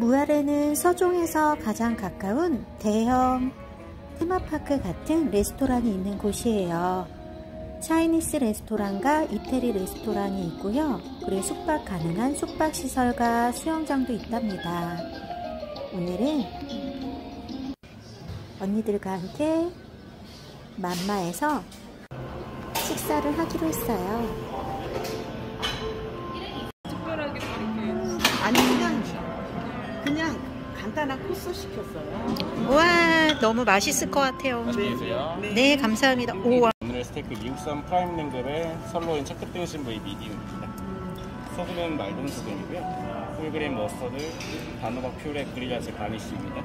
무아레는 서종에서 가장 가까운 대형 테마파크 같은 레스토랑이 있는 곳이에요. 차이니스 레스토랑과 이태리 레스토랑이 있고요. 그리고 숙박 가능한 숙박시설과 수영장도 있답니다. 오늘은 언니들과 함께 맘마에서 식사를 하기로 했어요. 간단한 코스 시켰어요. 와 너무 맛있을 것 같아요. 안녕하세요. 네 감사합니다. 우와 오늘의 스테이크 미국산 prime rank의 sirloin 채끝 등심 부위 medium입니다. 소금은 말돈 소금이고요. whole grain mustard, 단호박 퓨레 그릴야채 garnish입니다.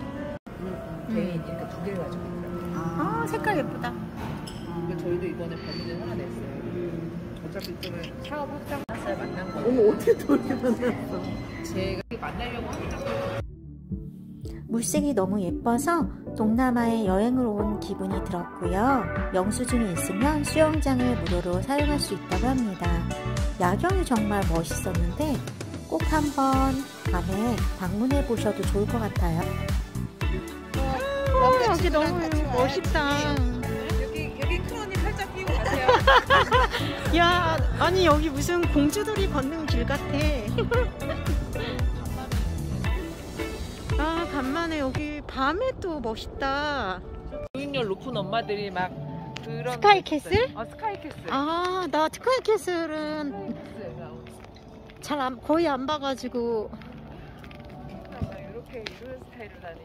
개인 이렇게 두 개를 가지고 있어요. 아 색깔 예쁘다. 근데 저희도 이번에 법인을 하나 냈어요. 어차피 좀 사업 확장 잘 만난 거. 어머 어떻게 또 이렇게 만났어? 제가 만나려고 하니까 물색이 너무 예뻐서 동남아에 여행을 온 기분이 들었고요. 영수증이 있으면 수영장을 무료로 사용할 수 있다고 합니다. 야경이 정말 멋있었는데 꼭 한번 밤에 방문해 보셔도 좋을 것 같아요. 여기 너무 멋있다. 여기 여기 큰 언니 팔짱 끼고 가세요. 야, 아니 여기 무슨 공주들이 걷는 길 같아. 아, 밤에 또 멋있다. 교육열 높은 엄마들이 막 그런 스카이 캐슬? 어 스카이 캐슬. 아, 나 스카이 캐슬은 스카이캐슬. 잘 안, 거의 안 봐가지고. 이렇게 이런 스타일을 다니.